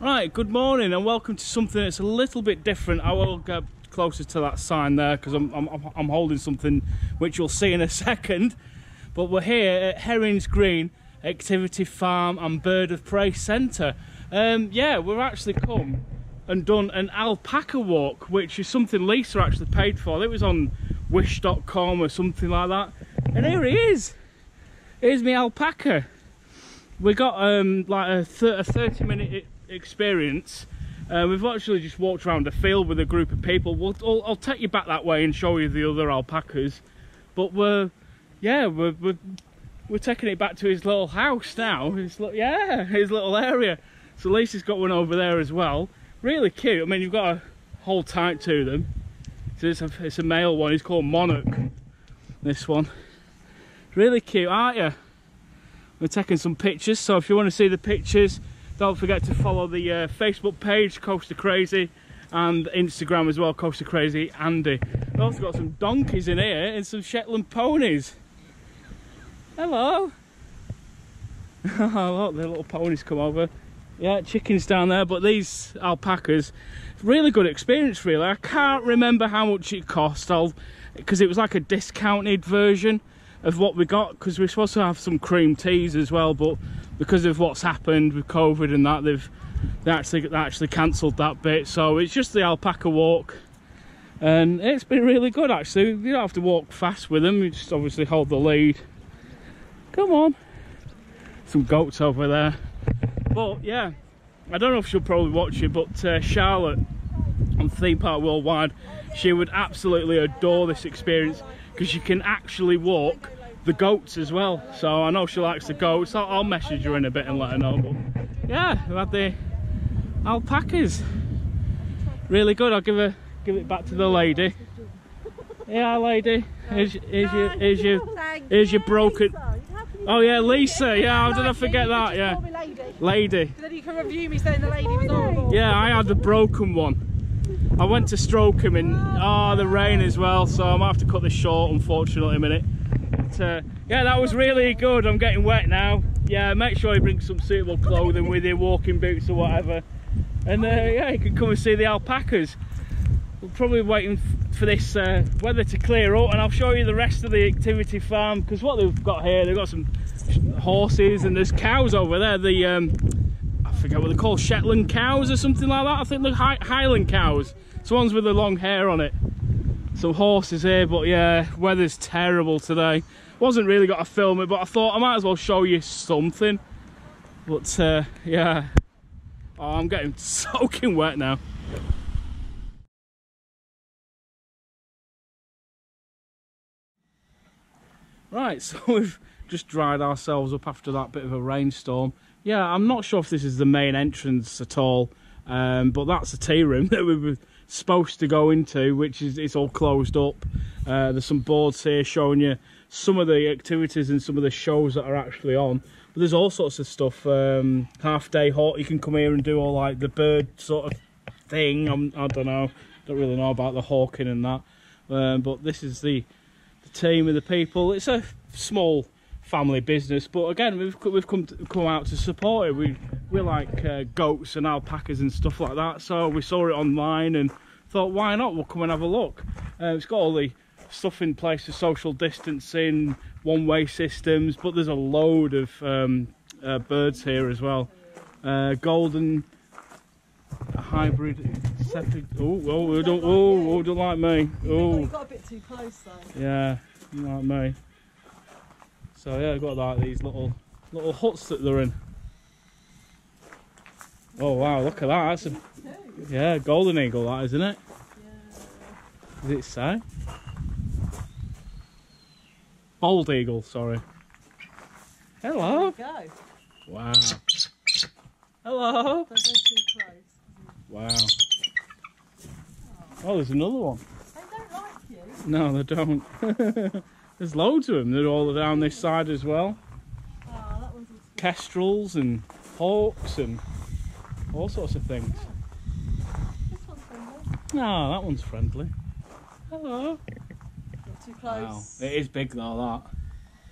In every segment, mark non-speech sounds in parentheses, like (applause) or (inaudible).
Right, good morning and welcome to something that's a little bit different. I will get closer to that sign there because I'm, I'm, I'm holding something which you'll see in a (laughs) second. But we're here at Herrings Green Activity Farm and Bird of Prey Centre. Um, yeah, we've actually come and done an alpaca walk, which is something Lisa actually paid for. It was on wish.com or something like that. And here he is. Here's my alpaca. We got um, like a, th a 30 minute experience. Uh, we've actually just walked around the field with a group of people. We'll, I'll, I'll, take you back that way and show you the other alpacas. But we're, yeah, we're, we're, we're taking it back to his little house now. His, yeah, (laughs) his little area. So Lisa's got one over there as well. Really cute. I mean, you've got to hold tight to them. So it's a, it's a male one. He's called Monarch. This one. Really cute, aren't you? We're taking some pictures. So if you want to see the pictures, don't forget to follow the uh, Facebook page, Coaster Crazy, and Instagram as well, Coaster Crazy Andy. We've also got some donkeys in here and some Shetland ponies. Hello. (laughs) oh, look, the little ponies come over. Yeah, chickens down there, but these alpacas, really good experience really. I can't remember how much it cost, because it was like a discounted version of what we got because we're supposed to have some cream teas as well but because of what's happened with covid and that they've they actually they actually cancelled that bit. So it's just the alpaca walk. And it's been really good actually. You don't have to walk fast with them. You just obviously hold the lead. Come on. Some goats over there. But yeah i don't know if she'll probably watch it but uh, charlotte on theme park worldwide she would absolutely adore this experience because you can actually walk the goats as well. So I know she likes the goats. I'll, I'll message her in a bit and let her know. But yeah, we had the alpacas. Really good. I'll give her give it back to the lady. Yeah, lady. Here's, here's your here's your here's your broken. Oh yeah, Lisa. Yeah, how did I forget that? Yeah, lady. then you can review me saying the lady was horrible. Yeah, I had the broken one. I went to stroke him in oh, the rain as well, so I might have to cut this short, unfortunately, a minute. But, uh, yeah, that was really good. I'm getting wet now. Yeah, make sure you bring some suitable clothing with you, walking boots or whatever. And uh, yeah, you can come and see the alpacas. We're probably waiting for this uh, weather to clear up and I'll show you the rest of the activity farm because what they've got here, they've got some horses and there's cows over there. The um, I forget what they're called, Shetland cows or something like that. I think they're Highland cows. It's ones with the long hair on it. Some horses here, but yeah, weather's terrible today. Wasn't really got to film it, but I thought I might as well show you something. But uh, yeah, oh, I'm getting (laughs) soaking wet now. Right, (laughs) so we've just dried ourselves up after that bit of a rainstorm. Yeah, I'm not sure if this is the main entrance at all, um, but that's the tea room (laughs) that we were supposed to go into which is it's all closed up. Uh, there's some boards here showing you some of the activities and some of the shows that are actually on. But there's all sorts of stuff um, half day hot you can come here and do all like the bird sort of thing. I'm, i do not know don't really know about the hawking and that. Um, but this is the, the team of the people. It's a small family business but again we've we've come to, come out to support it. We we like uh, goats and alpacas and stuff like that so we saw it online and thought why not? We'll come and have a look. Uh, it's got all the stuff in place for social distancing one-way systems but there's a load of um, uh, birds here as well. Uh, golden hybrid oh oh don't oh, oh don't like me? Oh. got a bit too close though. Yeah you like me so yeah, I've got like these little little huts that they're in. Oh wow, look at that. That's a yeah, golden eagle that isn't it? Yeah. Does it say? Bald eagle, sorry. Hello. Go. Wow. Hello. Wow. Oh, there's another one. They don't like you. No, they don't. (laughs) There's loads of them. They're all down this side as well. Oh, Kestrels and hawks and all sorts of things. This one's friendly. No, that one's friendly. Hello. Not too close. Wow. It is big though, that.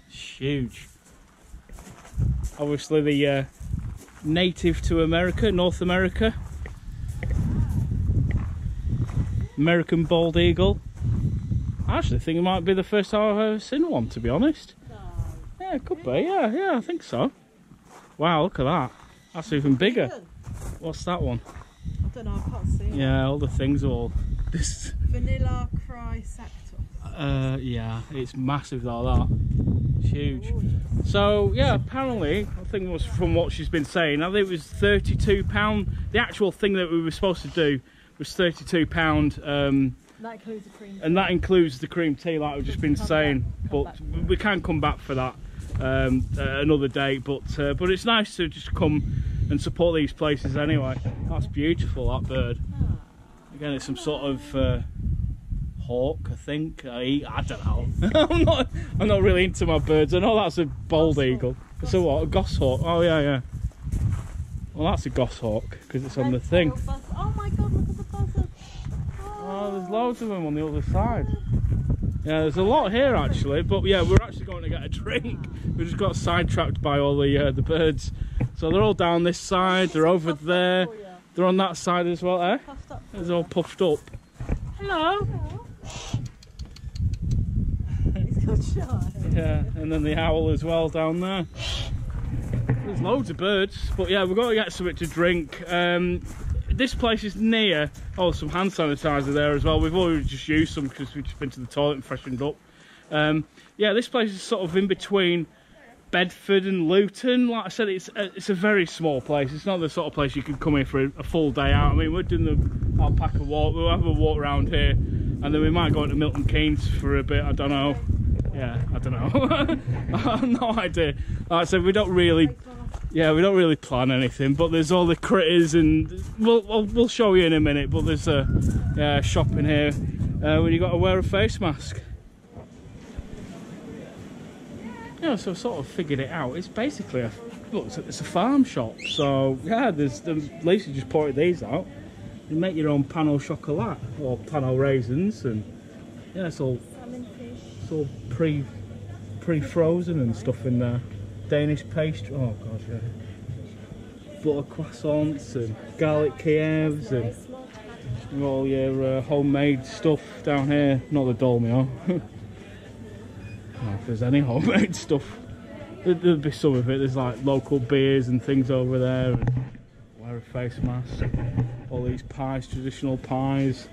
It's huge. Obviously the uh, native to America, North America. American bald eagle. I actually think it might be the first time I've ever seen one, to be honest. No. Yeah, it could be. Yeah, yeah, I think so. Wow, look at that. That's even bigger. What's that one? I don't know, I can't see it. Yeah, all the things are all (laughs) this. Vanilla Chrysaetos. Uh, yeah, it's massive though. That it's huge. So yeah, apparently, I think it was from what she's been saying. I think it was thirty-two pound. The actual thing that we were supposed to do was thirty-two pound, um, That includes the cream. and that includes the cream tea, like I've just been saying. back, But back. we can come back for that um, uh, another day. But uh, but it's nice to just come and support these places anyway. That's beautiful. That bird. Ah, Again, it's some sort of uh, hawk, I think. I, I don't know. (laughs) (laughs) I'm not. I'm not really into my birds. I know that's a bald eagle. It's a what? A goshawk. Oh yeah, yeah. Well, that's a goshawk because it's on the thing. Oh my god, look at the buzzard. Oh, there's loads of them on the other side. Yeah, there's a lot here actually, but yeah, we're actually going to get a drink. We just got sidetracked by all the uh, the birds. So they're all down this side. They're over there. They're on that side as well. Eh? It's all puffed up. Hello. He's got shy. Yeah, and then the owl as well down there. There's loads of birds, but yeah, we've got to get something to drink. Um, this place is near. Oh, some hand sanitizer there as well. We've already just used some because we've just been to the toilet and freshened up. Um, yeah, this place is sort of in between Bedford and Luton. Like I said, it's a, it's a very small place. It's not the sort of place you could come here for a, a full day out. I mean, we're doing the alpaca walk. We'll have a walk around here, and then we might go into Milton Keynes for a bit. I don't know. Yeah, I don't know. (laughs) I have no idea. Like I said, we don't really, yeah, we don't really plan anything. But there's all the critters, and we'll we'll, we'll show you in a minute. But there's a yeah, shop in here uh, when you got to wear a face mask. Yeah, so I sort of figured it out. It's basically a look, it's a, it's a farm shop. So yeah, there's the Lisa just pointed these out. You make your own pain au chocolat or pain aux raisins, and yeah, it's all it's all pre pre frozen and stuff in there. Danish pastry. Oh god, yeah. Butter croissants and garlic Kievs and all your uh, homemade stuff down here. Not the dolmio. (laughs) if there's any (laughs) homemade stuff, there- there'll be some of it. There's like local beers and things over there. And wear a face mask. All these pies, traditional pies.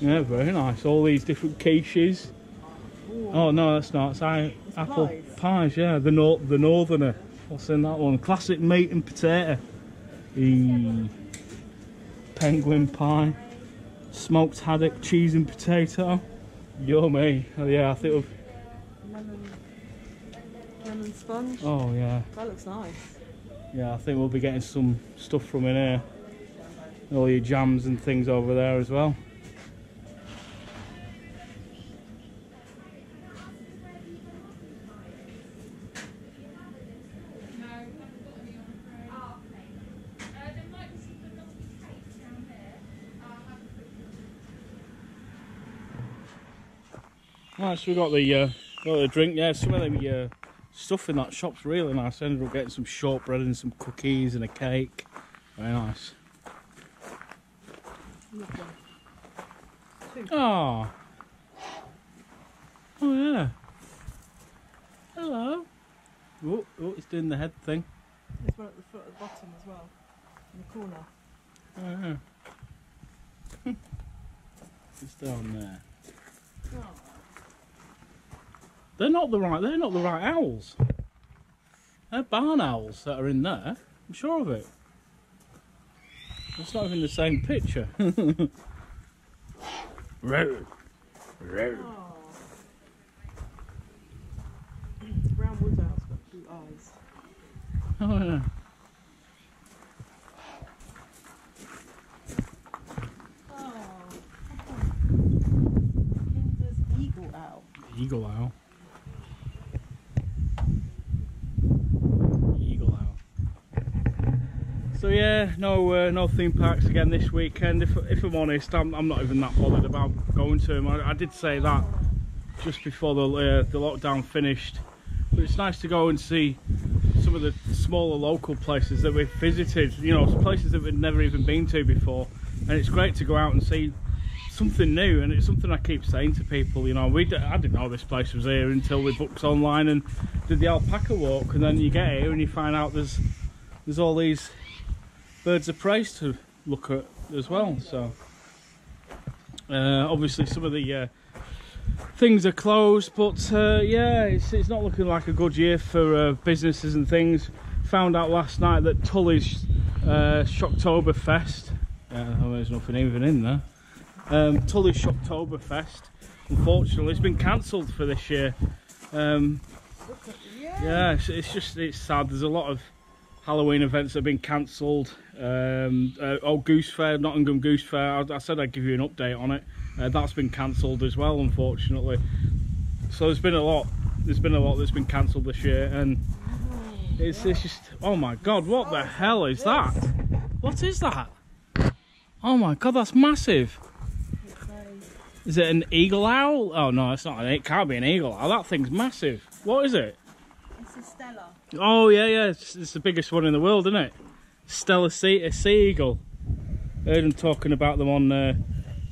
Yeah, very nice. All these different quiches. Oh no, that's not. It's I, apple pies. pies. Yeah, the nor- the northerner. What's in that one? Classic meat and potato. E- penguin pie, smoked haddock, cheese and potato. Yummy. Oh, yeah, I think. We've, Lemon. Lemon sponge. oh yeah, That looks nice. yeah. I think we'll be getting some stuff from in here. All your jams and things over there as well. Right, so we got the uh, got the drink. Yeah, some of the uh, stuff in that shop's really nice. I ended up getting some shortbread and some cookies and a cake. Very nice. Oh. Oh yeah. Hello. Oh, oh, it's doing the head thing. There's one at the foot at the bottom as well. In the corner. Oh, yeah. (laughs) it's down there. Oh. They're not the right. They're not the right owls. They're barn owls that are in there. I'm sure of it. It's not even the same picture. (laughs) Row. Row. Oh. Brown wood owl's got blue eyes. Oh yeah. Oh. Eagle owl. Eagle owl. Eagle owl. So no uh, no theme parks again this weekend. If, if I'm honest, I'm, I'm not even that bothered about going to them. I, I did say that just before the uh, the lockdown finished. But it's nice to go and see some of the smaller local places that we've visited. You know, places that we've never even been to before, and it's great to go out and see something new. And it's something I keep saying to people. You know, we d- I didn't know this place was here until we booked online and did the alpaca walk, and then you get here and you find out there's there's all these birds of prey to look at as well. So uh, obviously some of the uh, things are closed, but uh, yeah, it's, it's not looking like a good year for uh, businesses and things. Found out last night that Tulleys uh, Shocktoberfest, uh, oh, there's nothing even in there. Um, Tulleys Shocktoberfest, unfortunately, it's been cancelled for this year. Um, yeah, it's, it's just it's sad. There's a lot of Halloween events that have been cancelled. Um, uh, oh, Goose Fair, Nottingham Goose Fair. I, I, said I'd give you an update on it. Uh, that's been cancelled as well, unfortunately. So there's been a lot. There's been a lot that's been cancelled this year, and it's, it's just. Oh my God! What the hell is that? What is that? Oh my God! That's massive. Is it an eagle owl? Oh no, it's not. It can't be an eagle owl. That thing's massive. What is it? It's a Steller. Oh yeah, yeah. It's, it's the biggest one in the world, isn't it? Steller sea, a sea eagle. Heard them talking about them on uh,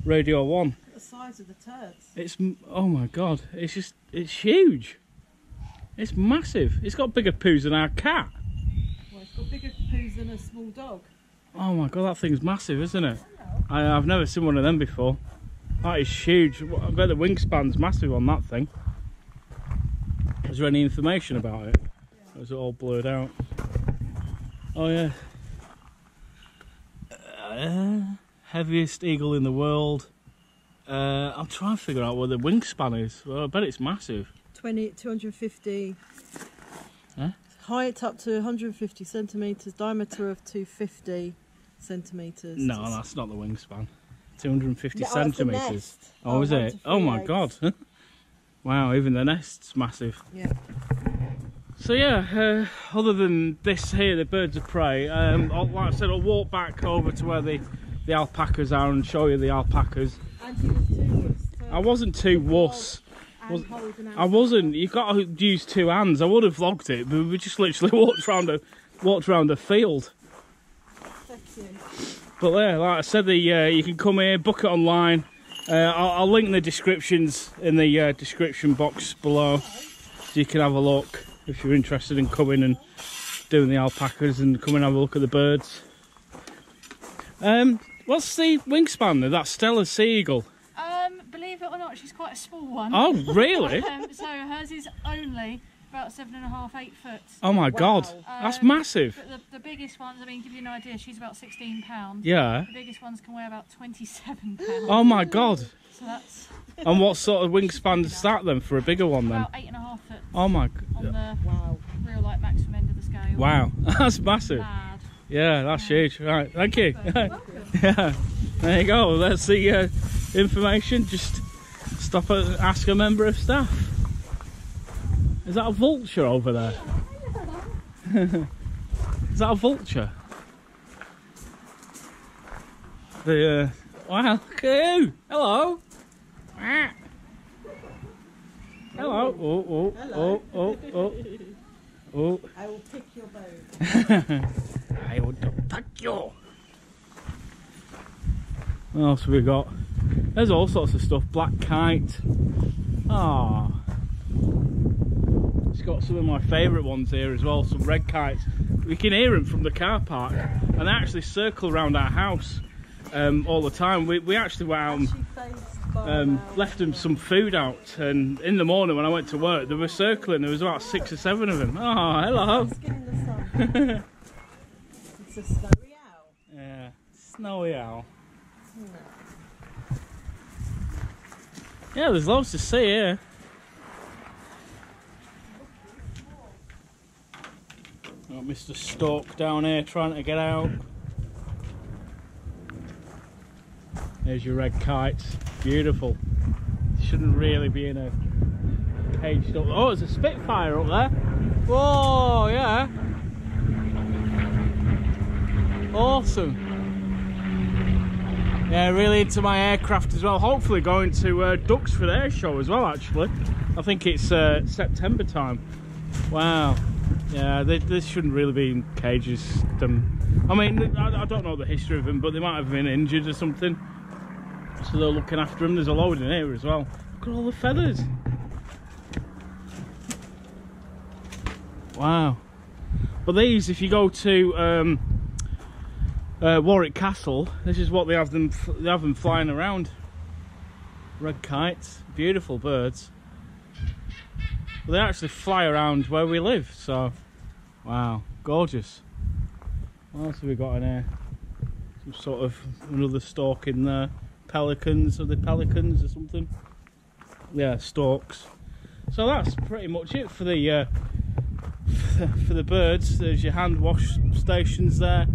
Radio One. The size of the turds. It's oh my god! It's just it's huge. It's massive. It's got bigger poos than our cat. Well, it's got bigger poos than a small dog. Oh my god, that thing's massive, isn't it? I, I've never seen one of them before. That is huge. I bet the wingspan's massive on that thing. Is there any information about it? Yeah. Or is it all blurred out? Oh yeah. Uh, heaviest eagle in the world. Uh, I'm trying to figure out what the wingspan is. Well, I bet it's massive. 20, 250. Huh? Height up to 150 centimetres, diameter of 250 centimetres. No, that's not the wingspan. 250 no, centimetres. Oh, oh, is it? Oh my eggs. god. (laughs) wow, even the nest's massive. Yeah. So yeah, uh, other than this here, the birds of prey, um, like I said, I'll walk back over to where the, the alpacas are and show you the alpacas. I wasn't too wuss. Was, I wasn't. You've got to use two hands. I would have vlogged it, but we just literally (laughs) walked around a walked around a field. But yeah, like I said, the uh, you can come here, book it online. Uh, I'll, I'll, link the descriptions in the uh, description box below, so you can have a look if you're interested in coming and doing the alpacas and come and have a look at the birds. Um, what's the wingspan there? That Steller Sea Eagle? Um, believe it or not, she's quite a small one. Oh, really? (laughs) um, so hers is only about seven and a half, eight foot. Oh my wow. god, that's um, massive. But the, the, biggest ones, I mean, give you an idea, she's about 16 pounds. Yeah. The biggest ones can weigh about 27 pounds. Oh my god. So that's. (laughs) and what sort of wingspan is that then for a bigger one then? About eight and a half foot. Oh my god. On the wow. real like maximum end of the scale. Wow, (laughs) that's massive. Mad. Yeah, that's yeah. huge. Right, thank you. (laughs) yeah, there you go. That's the uh, information. Just stop and ask a member of staff. Is that a vulture over there? Is that a vulture? The, uh, wow, look at you! Hello! Hello! Oh, oh, Hello. oh, oh, oh, oh. I will pick your bone. (laughs) I will pick you! What else have we got? There's all sorts of stuff. Black kite. Ah. It's got some of my favourite ones here as well, some red kites. We can hear them from the car park and they actually circle around our house um, all the time. We, we actually went out and um, left them some food out and in the morning when I went to work they were circling, there was about six or seven of them. Oh, hello! (laughs) it's a snowy owl. Yeah, snowy owl. Yeah, there's loads to see here. Got Mr. Stork down here trying to get out. There's your red kites. Beautiful. Shouldn't really be in a caged. Oh, there's a Spitfire up there. Whoa, yeah. Awesome. Yeah, really into my aircraft as well. Hopefully going to uh, Duxford Air Show as well, actually. I think it's uh, September time. Wow. Yeah, they, they shouldn't really be in cages. Them, I mean, I, I don't know the history of them, but they might have been injured or something. So they're looking after them. There's a load in here as well. Look at all the feathers. Wow. But these, if you go to um, uh, Warwick Castle, this is what they have them. They have them flying around. Red kites, beautiful birds. But they actually fly around where we live. So, wow, gorgeous. What else have we got in here? Some sort of another stork in there. Pelicans, are they pelicans or something? Yeah, storks. So that's pretty much it for the uh, (laughs) for the birds. There's your hand wash stations there.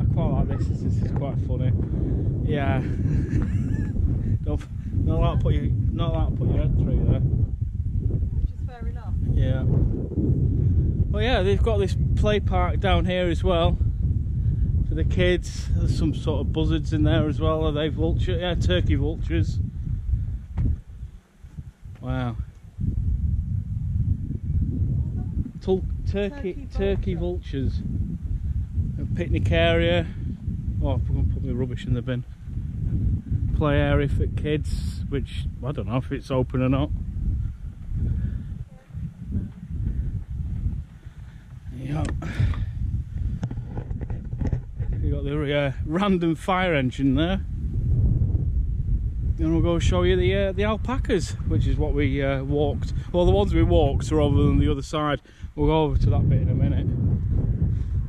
I quite like this. This is quite funny. Yeah. (laughs) Don't not to put your not put your head through there. Which is fair enough. Yeah. Well, yeah, they've got this play park down here as well for the kids. There's some sort of buzzards in there as well. Are they vulture? Yeah, turkey vultures. Wow. Tul- turkey, Turkey turkey vultures. A picnic area. Oh, I'm going to put my rubbish in the bin. Play area for kids, which I don't know if it's open or not. Yeah. You got the uh, random fire engine there. Then we'll go show you the uh, the alpacas, which is what we uh, walked. Well, the ones we walked rather than the other side. We'll go over to that bit in a minute.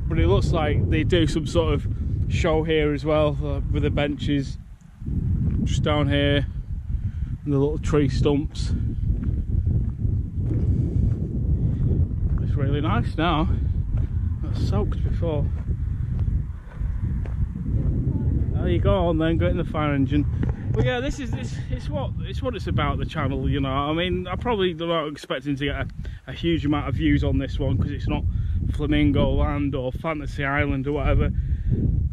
But it looks like they do some sort of show here as well uh, with the benches just down here and the little tree stumps. It's really nice now. Got soaked before. There you go on then, get in the fire engine. But yeah, this is this it's what it's what it's about the channel, you know. I mean, I probably not expecting to get a, a huge amount of views on this one because it's not Flamingo Land or Fantasy Island or whatever.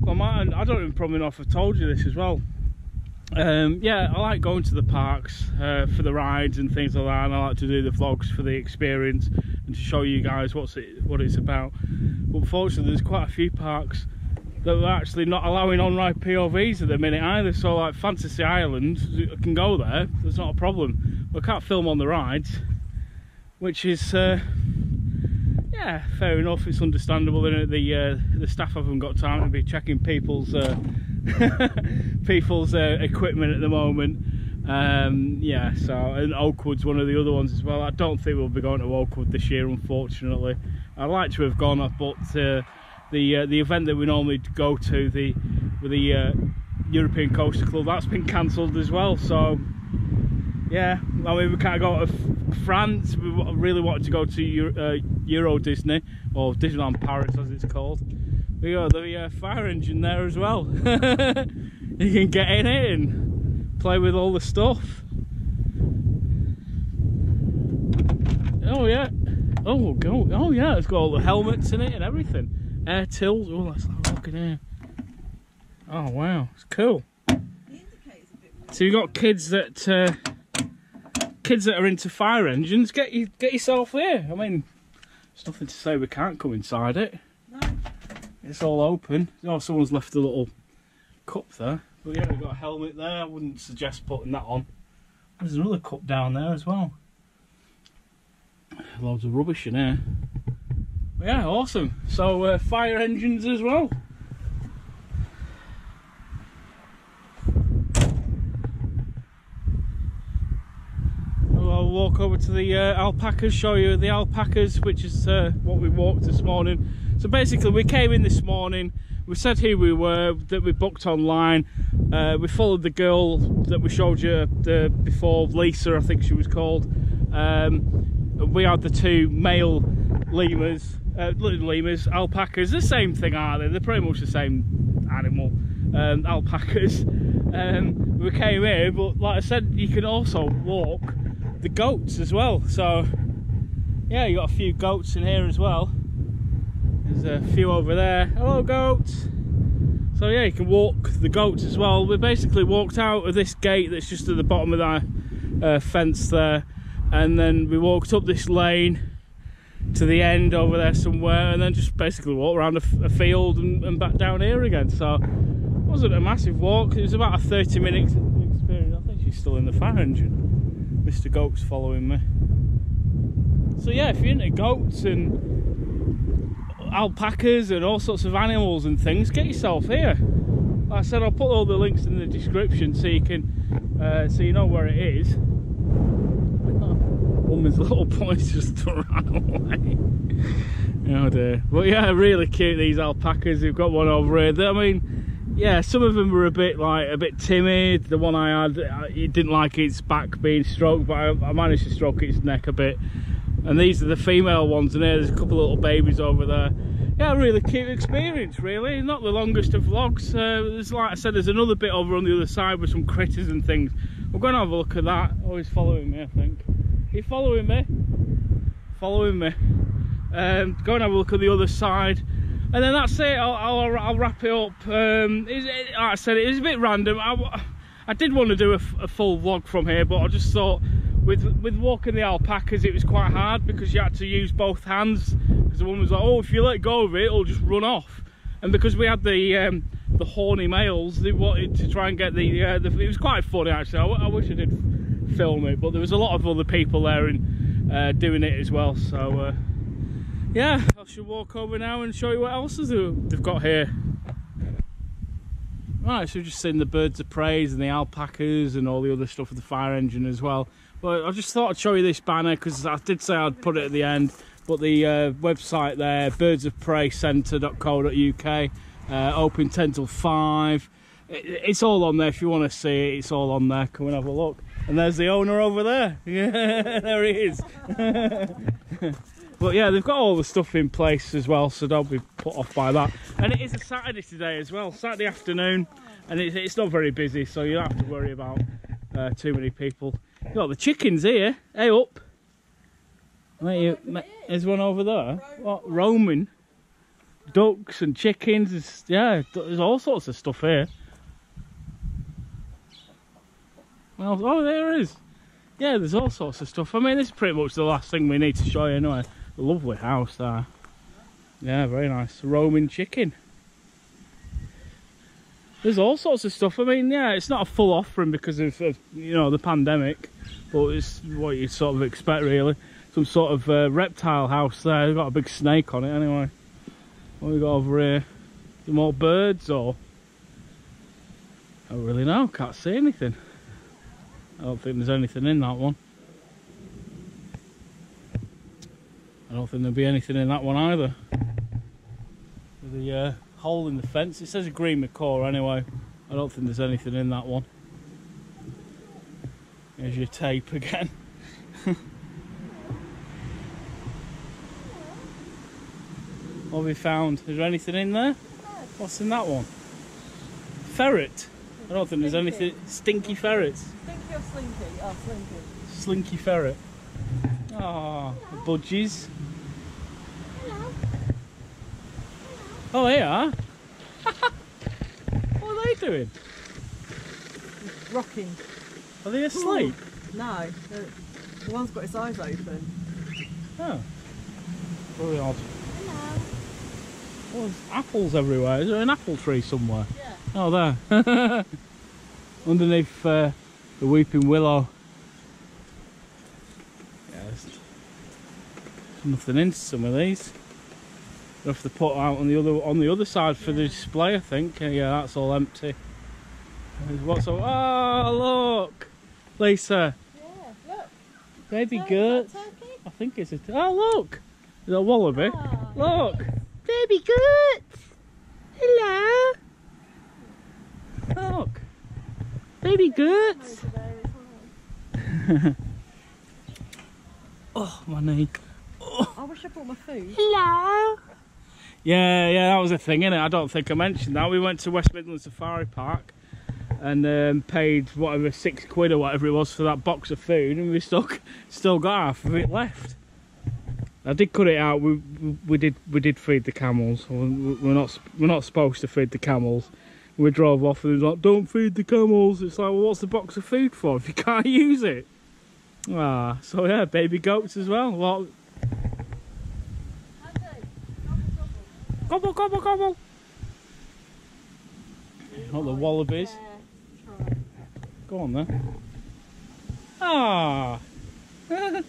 I, I don't even probably know if I've told you this as well. Um, yeah, I like going to the parks uh, for the rides and things like that, and I like to do the vlogs for the experience and to show you guys what's it, what it's about. But unfortunately, there's quite a few parks that are actually not allowing on-ride POVs at the minute either. So, like Fantasy Island, I can go there. There's not a problem. I can't film on the rides, which is. Uh, yeah, fair enough. It's understandable the uh, the staff haven't got time to be checking people's uh, (laughs) people's uh, equipment at the moment. Um, yeah, so and Oakwood's one of the other ones as well. I don't think we'll be going to Oakwood this year, unfortunately. I'd like to have gone, up, but uh, the uh, the event that we normally go to, the with the uh, European Coaster Club, that's been cancelled as well. So yeah, I mean we can't go to France. We really wanted to go to Euro, uh, Euro Disney or Disneyland Paris as it's called. We got the uh, fire engine there as well. (laughs) you can get in it and play with all the stuff. Oh yeah. Oh go. Oh yeah. It's got all the helmets in it and everything. Air tills. Oh, let's have a in here. Oh wow, it's cool. So you got kids that uh, kids that are into fire engines. Get you get yourself here. I mean, there's nothing to say we can't come inside it. No. It's all open. Oh, someone's left a little cup there. But yeah, we've got a helmet there. I wouldn't suggest putting that on. There's another cup down there as well. Loads of rubbish in here. Yeah, awesome. So uh, fire engines as well. I'll walk over to the uh, alpacas, show you the alpacas, which is uh, what we walked this morning. So basically, we came in this morning. We said who we were, that we booked online. Uh, we followed the girl that we showed you the, before, Lisa, I think she was called. Um, we had the two male lemurs, uh, lemurs, alpacas. The same thing, aren't they? They're pretty much the same animal. Um, alpacas. Um, we came here, but like I said, you can also walk the goats as well. So yeah, you got a few goats in here as well. There's a few over there. Hello, goats. So yeah, you can walk the goats as well. We basically walked out of this gate that's just at the bottom of that uh, fence there, and then we walked up this lane to the end over there somewhere, and then just basically walk around a field and, and back down here again. So it wasn't a massive walk. It was about a 30 minute experience. I think she's still in the fire engine. Mr. Goat's following me. So yeah, if you're into goats and alpacas and all sorts of animals and things, get yourself here. Like I said, I'll put all the links in the description so you can, uh, so you know where it is. Woman's little (laughs) boys just ran away. oh dear. But yeah, really cute these alpacas. We've got one over here. I mean, yeah, some of them were a bit like a bit timid. The one I had, it didn't like its back being stroked, but I, I managed to stroke its neck a bit. And these are the female ones, and there's a couple of little babies over there. Yeah, really cute experience, really. Not the longest of vlogs. Uh, there's, like I said, there's another bit over on the other side with some critters and things. We're going to have a look at that. He's following me, I think. You following me? Following me. Um, go and have a look at the other side. And then that's it. I'll, I'll, I'll wrap it up. Um, it, it, like I said, it was a bit random. I, I did want to do a, a full vlog from here, but I just thought with with walking the alpacas it was quite hard because you had to use both hands because the woman was like oh if you let go of it it'll just run off and because we had the um, the horny males they wanted to try and get the, uh, the it was quite funny actually I, I, wish I did film it but there was a lot of other people there and uh, doing it as well so uh, yeah I should walk over now and show you what else they've got here Right, so just seen the birds of prey and the alpacas and all the other stuff with the fire engine as well. But I just thought I'd show you this banner because I did say I'd put it at the end. But the uh, website there, birdsofpreycentre.co.uk, uh, open 10 till 5. It's all on there if you want to see it. It's all on there. Come and have a look. And there's the owner over there. Yeah, (laughs) there he is. (laughs) but yeah, they've got all the stuff in place as well, so don't be put off by that. And it is a Saturday today as well, Saturday afternoon, and it's, it's not very busy, so you don't have to worry about uh, too many people. You've got the chickens here. Hey up. Wait, you, there's one over there. What? Roaming. Ducks and chickens. There's, yeah, there's all sorts of stuff here. Well, oh, there is. Yeah, there's all sorts of stuff. I mean, this is pretty much the last thing we need to show you anyway. Lovely house there. Yeah, very nice. Roaming chicken. There's all sorts of stuff. I mean, yeah, it's not a full offering because of, of you know, the pandemic. But it's what you sort of expect, really. Some sort of uh, reptile house there. They've got a big snake on it anyway. What we got over here? Some more birds or... I really know. Can't see anything. I don't think there's anything in that one. I don't think there'll be anything in that one either. The uh, hole in the fence, it says a green macaw anyway. I don't think there's anything in that one. There's your tape again. (laughs) what have we found? Is there anything in there? What's in that one? Ferret. I don't think there's anything. Stinky ferrets. Stinky or slinky? Oh, slinky. Slinky ferret. Ah, oh, budgies. Hello. Hello. Oh, they are. what are they doing? Rocking. Are they asleep? No, the, the one's got its eyes open. Oh. Really odd. Hello. Oh, there's apples everywhere. Is there an apple tree somewhere? Yeah. Oh, there. (laughs) Underneath uh, the weeping willow. Yeah, nothing in some of these. We'll have to put out on the other on the other side for the display. I think. Uh, Yeah, that's all empty. There's What's oh look, Lisa, Yeah, look. baby Look, goat. is that? I think it's a. Oh look, there's a wallaby. Ah, Look, baby goat. Hello. Look, baby goats. over there as. Oh, my knee. I wish I brought my food. Hello. Yeah, yeah, that was a thing, innit? I don't think I mentioned that. We went to West Midlands Safari Park and um, paid whatever six quid or whatever it was for that box of food, and we still (laughs) still got half of it left. I did cut it out. We we did we did feed the camels. We're not we're not supposed to feed the camels. We drove off and it was like, "Don't feed the camels." It's like, well, what's the box of food for if you can't (laughs) use it? Ah, so yeah, baby goats as well. Well, Gobble, gobble, gobble. Not the wallabies. Yeah. Go on then. Ah. (laughs) Hello.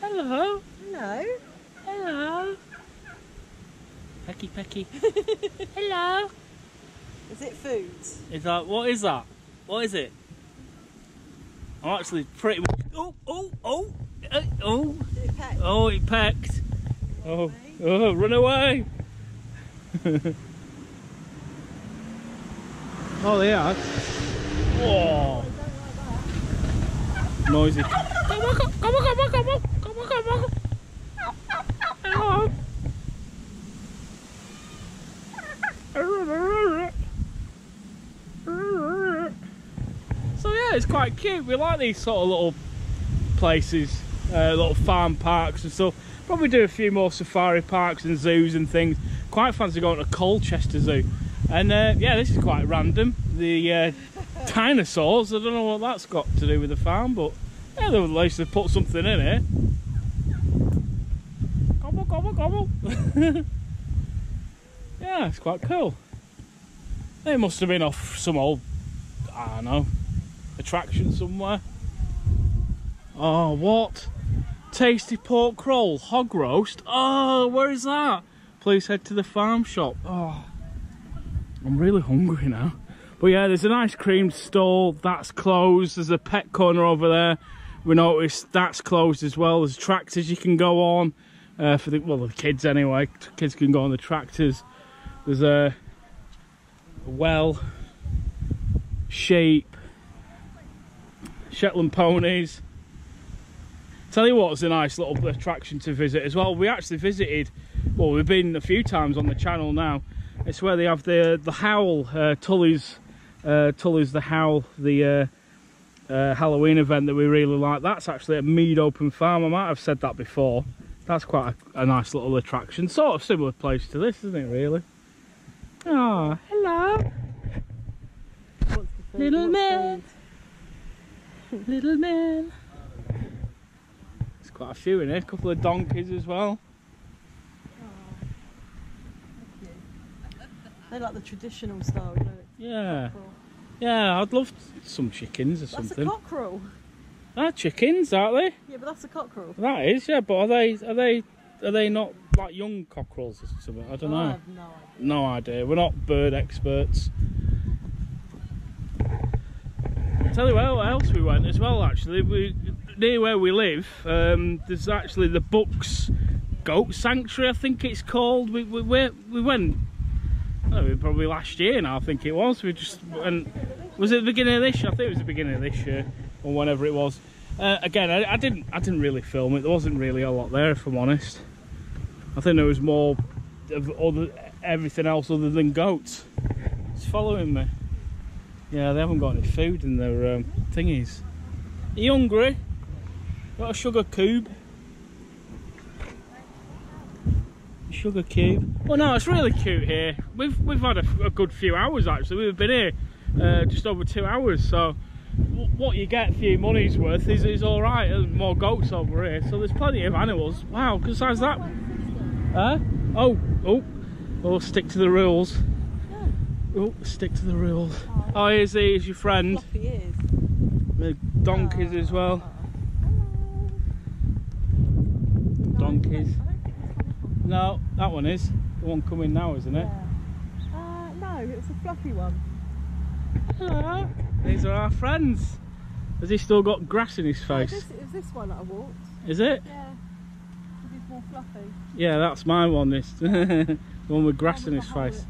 Hello. Hello. (laughs) Pecky pecky. Hello. Is it food? Is that what is that? What is it? I'm actually pretty much. Oh oh oh uh, oh it oh! It pecked. Oh oh! Run away! (laughs) oh, they are. Oh, noisy. Come on, come on, come on, come on, come on, come on. Hello. So yeah, it's quite cute. We like these sort of little places, uh, little farm parks and stuff. Probably do a few more safari parks and zoos and things. Quite fancy going to Colchester Zoo. And uh, yeah, this is quite random. The uh, (laughs) dinosaurs. I don't know what that's got to do with the farm, but yeah, they at least they put something in it. Gobble, gobble, gobble. (laughs) yeah, it's quite cool. They must have been off some old, I don't know, attraction somewhere. Oh, what? Tasty pork roll, hog roast. Oh, where is that? Please head to the farm shop. Oh, I'm really hungry now. But yeah, there's an ice cream stall that's closed. There's a pet corner over there. We noticed that's closed as well. There's tractors you can go on uh, for the well the kids anyway. Kids can go on the tractors. There's a well, sheep, Shetland ponies. Tell you what, it's a nice little attraction to visit as well. We actually visited, well, we've been a few times on the channel now. It's where they have the the Howl, uh, Tully's, uh, Tully's the Howl, the uh, uh, Halloween event that we really like. That's actually at Mead Open Farm. I might have said that before. That's quite a, a nice little attraction. Sort of similar place to this, isn't it, really? Oh, hello, What's the food? Little man. Food? little man. There's quite a few in here. A couple of donkeys as well. They like the traditional style, you know. Yeah, cockerel. yeah. I'd love some chickens or That's something. a cockerel. Ah, chickens, aren't they? Yeah, but that's a cockerel. That is, yeah. But are they? Are they? Are they not like young cockerels or something? I don't Oh, I know. have no idea. No idea. We're not bird experts. Tell you where else we went as well. Actually, we near where we live. Um, there's actually the Bucks Goat Sanctuary. I think it's called. We we we, we went. Know, probably last year now. I think it was. We just went. Was it the beginning of this year? I think it was the beginning of this year, or whenever it was. Uh, again, I, I didn't. I didn't really film it. There wasn't really a lot there, if I'm honest. I think there was more of other everything else other than goats. It's following me. Yeah, they haven't got any food in their um, thingies. Are you hungry? Got a sugar cube? Sugar cube. Well, no, it's really cute here. We've we've had a, a good few hours actually. We've been here uh, just over two hours, so what you get for your money's worth is, is all right. There's more goats over here, so there's plenty of animals. Wow, good size that. Huh? Oh, oh, we'll stick to the rules. Oh, stick to the rules. Oh, here's, here's your friend. The donkeys as well. Donkeys. No, that one is. The one coming now, isn't it? Yeah. Uh, no, it's a fluffy one. Hello. These are our friends. Has he still got grass in his Oh, face? this, was this one that I walked. Is it? Yeah. Because he's more fluffy. Yeah, that's my one. This (laughs) the one with grass in his face.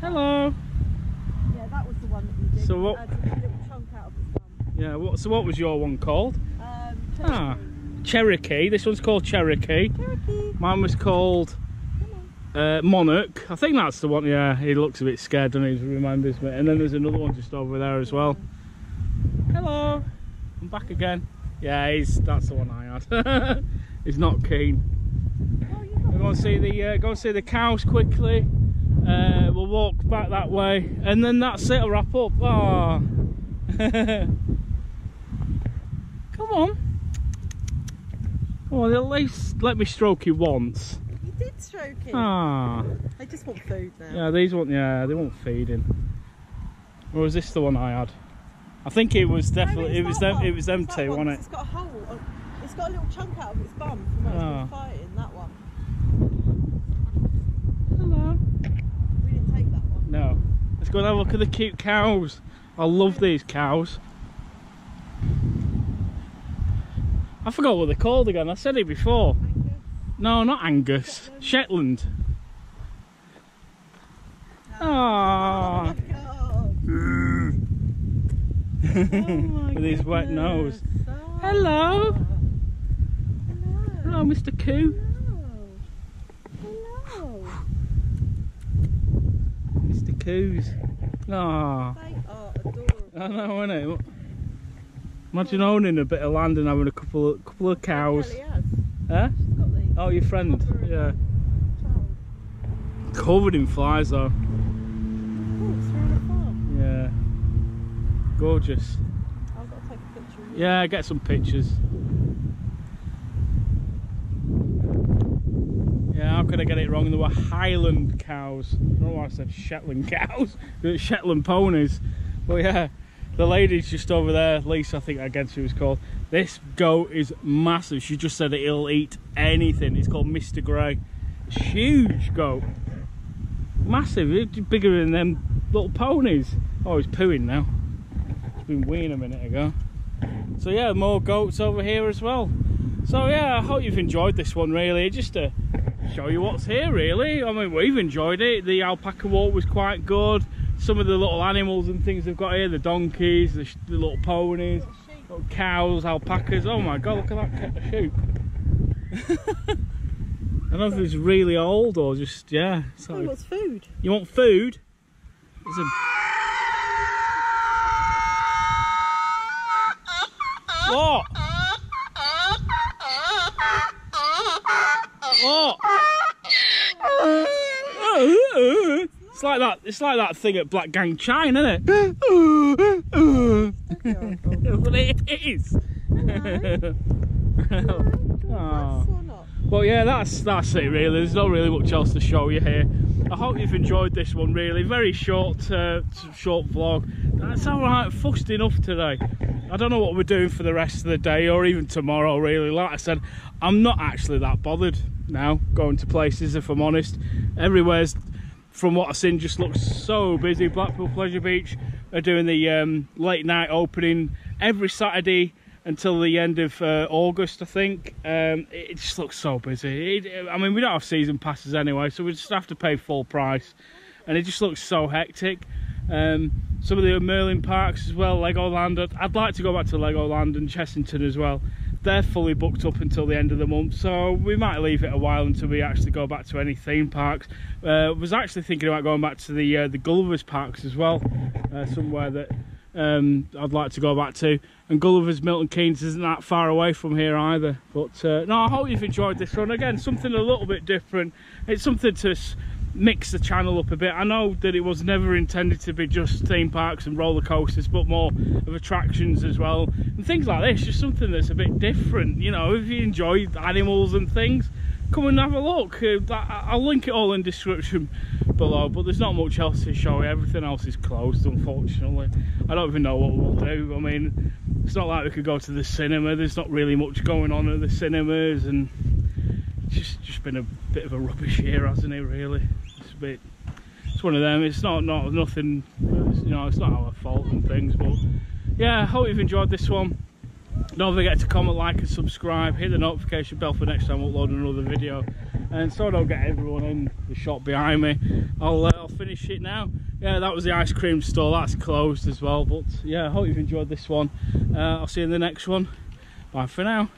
The holy bit. Hello. Yeah, that was the one that we did. So what- added a little chunk out of this one. Yeah. What? So what was your one called? Um, Ah. Cherokee. Cherokee. This one's called Cherokee. Cherokee. Mine was called uh, Monarch. I think that's the one. Yeah, he looks a bit scared and he remembers me. And then there's another one just over there as well. Hello, I'm back again. Yeah, he's that's the one I had. (laughs) he's not keen. Oh, you got We're going to see the uh, go and see the cows quickly. Uh, we'll walk back that way, and then that's it. I'll wrap up. Ah. (laughs) Come on. On, at least let me stroke you once. You did stroke it. Ah, They just want food now. yeah, these want, yeah, they want feeding. Or was this the one I had? I think it was definitely, it's it was them, it was them It's that two, wasn't it? It's got a hole. On, it's got a little chunk out of its bum from where it's Ah. been fighting. That one. Hello. We didn't take that one. No. Let's go and have a look at the cute cows. I love these cows. I forgot what they're called again. I said it before. Angus. No, not Angus. Shetland. Oh god. Oh my With his wet nose. Oh. Hello. Hello. Hello, Mr. Coo. Hello. Hello. Mr. Coos. Aww. They are adorable. I know, innit? Imagine owning a bit of land and having a couple of, couple of cows. Huh? Oh, your friend? Uh, Yeah. Covered in flies though. Oh, it's farm. Yeah. Gorgeous. I've got to take a picture of you. Yeah, get some pictures. Yeah, how could I get it wrong? There were Highland cows. I don't know why I said Shetland cows. (laughs) Shetland ponies. But yeah, the lady's just over there. Lisa, I think I guess she was called. This goat is massive. She just said it'll eat anything. It's called Mr. Grey. Huge goat. Massive. It's bigger than them little ponies. Oh, he's pooing now. It's been weeing a minute ago. So yeah, more goats over here as well. So yeah, I hope you've enjoyed this one really, just to show you what's here really. I mean, we've enjoyed it. The alpaca walk was quite good. Some of the little animals and things they've got here, the donkeys, the, sh- the little ponies, Little little cows, alpacas. Oh my god, look at that sheep. I don't know if it's really old or just, yeah. So, what's food? you want food? There's a... What? What? It's like that. It's like that thing at Blackgang Chine, isn't it? (laughs) (laughs) but it is. (laughs) Oh. Nice or not? Well, yeah, that's that's it really. There's not really much else to show you here. I hope you've enjoyed this one. Really, very short, uh, short vlog. That's all right. Fussed enough today. I don't know what we're doing for the rest of the day or even tomorrow. Really, like I said, I'm not actually that bothered now going to places. If I'm honest, everywhere's from what I've seen just looks so busy. Blackpool Pleasure Beach are doing the um, late night opening every Saturday until the end of uh, August, I think. Um, it just looks so busy. It, I mean, we don't have season passes anyway, so we just have to pay full price, and it just looks so hectic. Um, some of the Merlin parks as well, Legoland. I'd, like to go back to Legoland and Chessington as well. They're fully booked up until the end of the month, so we might leave it a while until we actually go back to any theme parks. Uh, was actually thinking about going back to the uh, the Gulliver's parks as well, uh, somewhere that um, I'd like to go back to. And Gulliver's Milton Keynes isn't that far away from here either. But uh, no, I hope you've enjoyed this one. Again, something a little bit different. It's something to mix the channel up a bit. I know that it was never intended to be just theme parks and roller coasters, but more of attractions as well. And things like this, just something that's a bit different. You know, if you enjoy animals and things, come and have a look. Uh, I'll link it all in description below, but there's not much else to show you. Everything else is closed, unfortunately. I don't even know what we'll do. I mean, it's not like we could go to the cinema. There's not really much going on at the cinemas, and it's just just been a bit of a rubbish year, hasn't it? Really, it's a bit. It's one of them. It's not not nothing. You know, it's not our fault and things, but yeah. I hope you've enjoyed this one. Don't forget to comment, like, and subscribe. Hit the notification bell for next time I upload another video. And so I don't get everyone in the shop behind me. I'll, uh, I'll finish it now. Yeah, that was the ice cream store. That's closed as well. But yeah, I hope you've enjoyed this one. Uh, I'll see you in the next one. Bye for now.